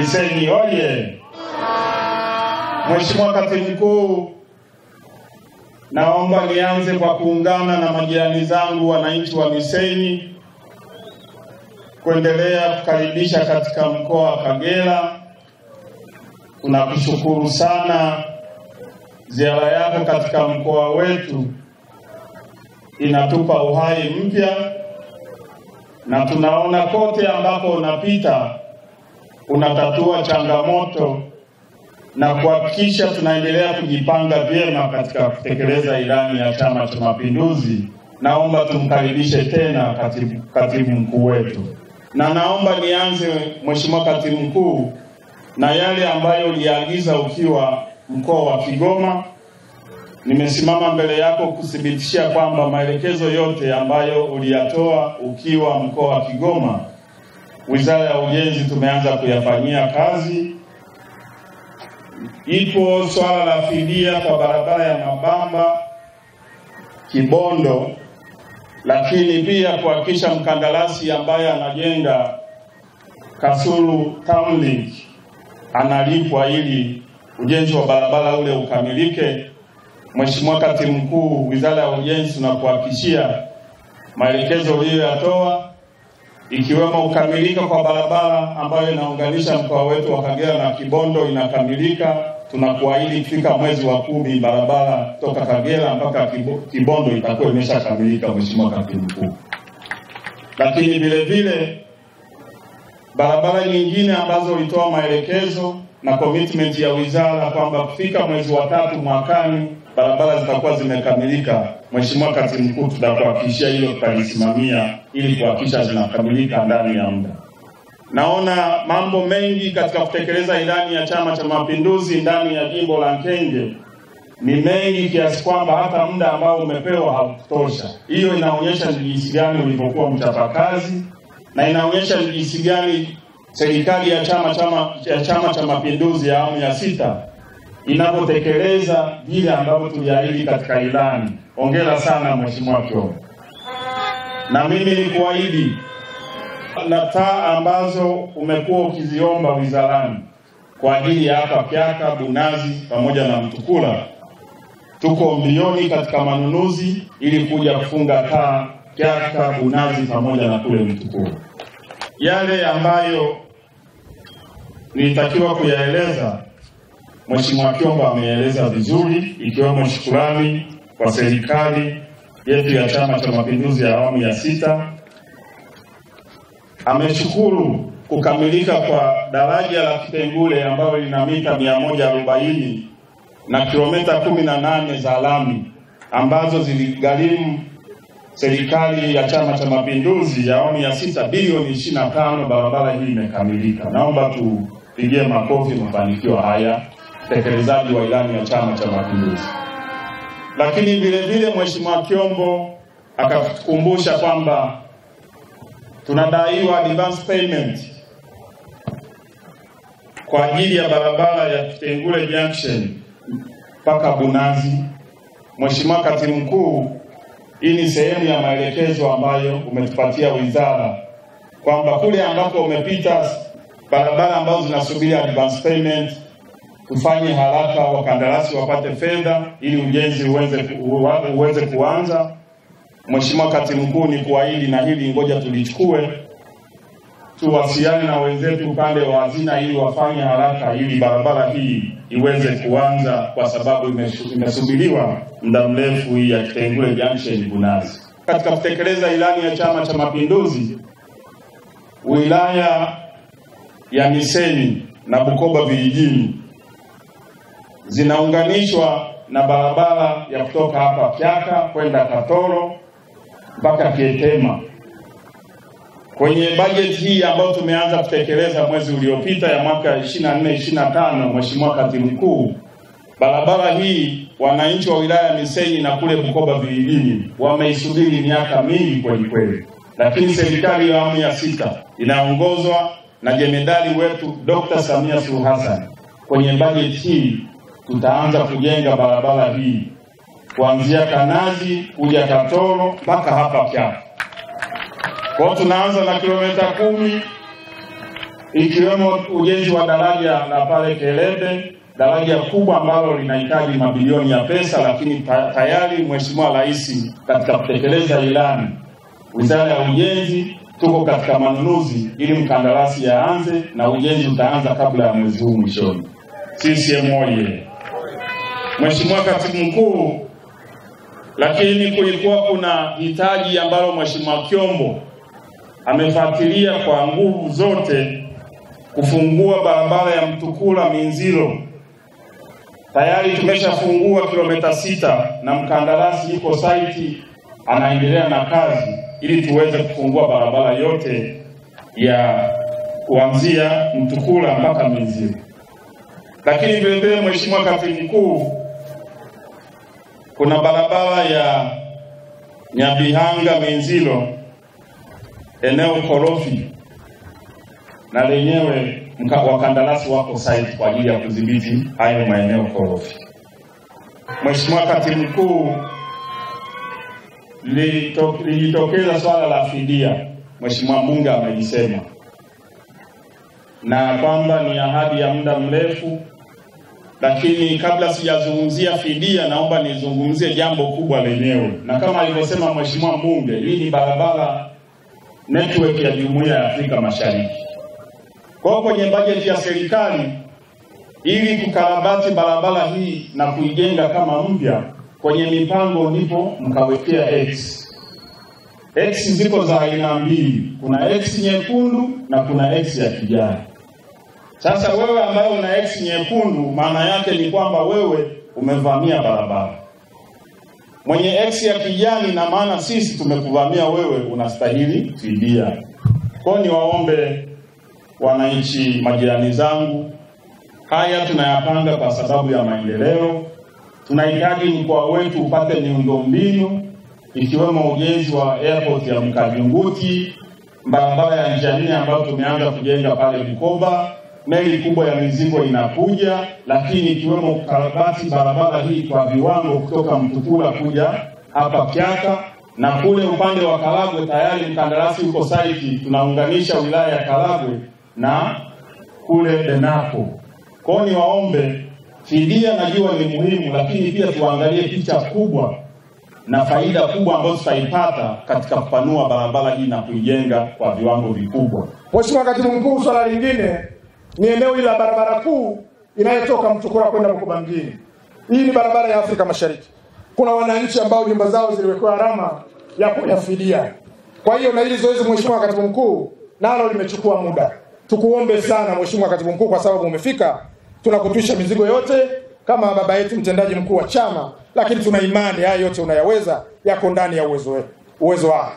Misenyi oye! Mheshimiwa Katibu Mkuu, naomba nianze kwa kuungana na majirani zangu wananchi wa Misenyi kuendelea kukaribisha katika mkoa wa Kagera. Tunakushukuru sana, ziara yako katika mkoa wetu inatupa uhai mpya, na tunaona kote ambapo unapita unatatua changamoto na kuhakikisha tunaendelea kujipanga vyema katika kutekeleza ilani ya Chama cha Mapinduzi. Naomba tumkaribishe tena katibu, katibu mkuu wetu, na naomba nianze Mheshimiwa Katibu Mkuu na yale ambayo uliagiza ukiwa mkoa wa Kigoma. Nimesimama mbele yako kuthibitishia kwamba maelekezo yote ambayo uliyatoa ukiwa mkoa wa Kigoma, Wizara ya Ujenzi tumeanza kuyafanyia kazi. Ipo swala la fidia kwa barabara ya Mabamba Kibondo, lakini pia kuhakikisha mkandarasi ambaye anajenga Kasulu Town Link analipwa ili ujenzi wa barabara ule ukamilike. Mheshimiwa Katibu Mkuu, Wizara ya Ujenzi tunakuhakikishia maelekezo uliyoyatoa ikiwemo kukamilika kwa barabara ambayo inaunganisha mkoa wetu wa Kagera na Kibondo inakamilika. Tunakuahidi kufika mwezi wa kumi barabara toka Kagera mpaka Kibondo itakuwa imeshakamilika, Mheshimiwa Katibu Mkuu. Lakini vile vile barabara nyingine ambazo ulitoa maelekezo na commitment ya wizara kwamba kufika mwezi wa tatu mwakani barabara zitakuwa zimekamilika. Mheshimiwa Katibu Mkuu, tutakuhakikishia hilo, tutalisimamia ili kuhakikisha zinakamilika ndani ya muda. Naona mambo mengi katika kutekeleza ilani ya Chama cha Mapinduzi ndani ya jimbo la Nkenge ni mengi kiasi kwamba hata muda ambao umepewa haukutosha. Hiyo inaonyesha ni jinsi gani ulivyokuwa mchapakazi na inaonyesha ni jinsi gani serikali ya Chama ya Chama cha Mapinduzi ya awamu ya sita inavyotekeleza vile ambavyo tuliahidi katika ilani. Hongera sana Mheshimiwa Kyombo, na mimi ni kuahidi na taa ambazo umekuwa ukiziomba wizarani kwa ajili ya hapa Kyaka, Bunazi pamoja na Mtukula, tuko mbioni katika manunuzi ili kuja kufunga taa Kyaka, Bunazi pamoja na kule Mtukula. Yale ambayo nilitakiwa kuyaeleza Mheshimiwa Kyomba ameeleza vizuri, ikiwemo shukurani kwa serikali yetu ya Chama cha Mapinduzi ya awamu ya sita. Ameshukuru kukamilika kwa daraja la Kitengule ambalo lina mita mia moja arobaini na kilomita kumi na nane za lami ambazo ziligharimu serikali ya Chama cha Mapinduzi ya awamu ya sita bilioni ishirini na tano. Barabara hii imekamilika. Naomba tupigie makofi mafanikio haya utekelezaji wa ilani ya Chama cha Mapinduzi. Lakini vile vile Mheshimiwa Kyombo akakumbusha kwamba tunadaiwa advance payment kwa ajili ya barabara ya Kitengule Junction mpaka Bunazi. Mheshimiwa Katibu Mkuu, hii ni sehemu ya maelekezo ambayo umetupatia wizara kwamba kule ambapo umepita barabara ambazo zinasubiri advance payment tufanye haraka, wakandarasi wapate fedha ili ujenzi uweze, uweze kuanza. Mheshimiwa kati Mkuu, ni kuahidi na hili ngoja tulichukue, tuwasiliane na wenzetu upande wa hazina ili wafanye haraka ili barabara hii iweze kuanza, kwa sababu imesubiriwa muda mrefu hii ya Kitengule Junction Bunazi. Katika kutekeleza ilani ya Chama cha Mapinduzi, wilaya ya Misenyi na Bukoba vijijini zinaunganishwa na barabara ya kutoka hapa Kyaka kwenda Katoro mpaka Kietema. Kwenye bajeti hii ambayo tumeanza kutekeleza mwezi uliopita ya mwaka 24 25, Mheshimiwa Katibu Mkuu, barabara hii wananchi wa wilaya ya Misenyi na kule Bukoba vijijini wameisubiri miaka mingi kweli kweli, lakini serikali ya awamu ya sita inaongozwa na jemedari wetu Dr. Samia Suluhu Hassan kwenye bajeti hii tutaanza kujenga barabara hii kuanzia Kanazi kuja Katoro mpaka hapa Kyaka. Kwa hiyo tunaanza na kilomita kumi ikiwemo ujenzi wa daraja la pale Kelebe, daraja kubwa ambalo linahitaji mabilioni ya pesa, lakini tayari Mheshimiwa Rais katika kutekeleza ilani, Wizara ya Ujenzi tuko katika manunuzi ili mkandarasi yaanze na ujenzi utaanza kabla ya mwezi huu mwishoni. CCM oye! Mheshimiwa Katibu Mkuu, lakini kulikuwa kuna hitaji ambalo Mheshimiwa Kyombo amefuatilia kwa nguvu zote kufungua barabara ya Mtukula Minziro. Tayari tumeshafungua kilomita sita na mkandarasi yuko saiti anaendelea na kazi ili tuweze kufungua barabara yote ya kuanzia Mtukula mpaka Minziro. Lakini vilevile, vile, Mheshimiwa Katibu Mkuu, kuna barabara ya Nyabihanga Minziro eneo korofi na lenyewe wakandarasi wako site kwa ajili ya kudhibiti hayo maeneo korofi. Mheshimiwa Katibu Mkuu, lilijitokeza swala la fidia, Mheshimiwa mbunge amelisema, na kwamba ni ahadi ya muda mrefu, lakini kabla sijazungumzia fidia, naomba nizungumzie jambo kubwa lenyewe, na kama alivyosema Mheshimiwa mbunge, hii ni barabara network ya Jumuiya ya Afrika Mashariki. Kwa hiyo kwenye bajeti ya serikali ili kukarabati barabara hii na kuijenga kama mpya, kwenye mipango ndipo mkawekea X. X ziko za aina mbili, kuna X nyekundu na kuna X ya kijani. Sasa wewe ambaye una X nyekundu, maana yake ni kwamba wewe umevamia barabara. Mwenye X ya kijani, na maana sisi tumekuvamia wewe, unastahili fidia. Kwa ni waombe wananchi, majirani zangu, haya tunayapanga kwa sababu ya maendeleo. Tunahitaji mkoa wetu upate miundombinu ikiwemo ujenzi wa airport ya Mkajunguti, barabara ya njia nne ambayo tumeanza kujenga pale Bukoba, meli kubwa ya mizigo inakuja, lakini ikiwemo kukarabati barabara hii kwa viwango kutoka Mtukula kuja hapa Kyaka na kule upande wa Karagwe tayari mkandarasi uko saiti, tunaunganisha wilaya ya Karagwe na kule Denapo. Kwa ni waombe fidia najua ni muhimu, lakini pia tuangalie picha kubwa na faida kubwa ambazo tutaipata katika kupanua barabara hii na kuijenga kwa viwango vikubwa. Mheshimiwa Katibu Mkuu, swala lingine ni eneo hili la barabara kuu inayotoka Mtukula kwenda Bukoba mjini. Hii ni barabara ya Afrika Mashariki. Kuna wananchi ambao nyumba zao ziliwekewa alama ya kuyafidia. Kwa hiyo na hili zoezi Mheshimiwa Katibu Mkuu nalo limechukua muda. Tukuombe sana Mheshimiwa Katibu Mkuu, kwa sababu umefika, tunakutwisha mizigo yote kama baba yetu mtendaji mkuu wa chama, lakini tuna imani haya yote unayaweza, yako ndani ya uwezo uwezo wako.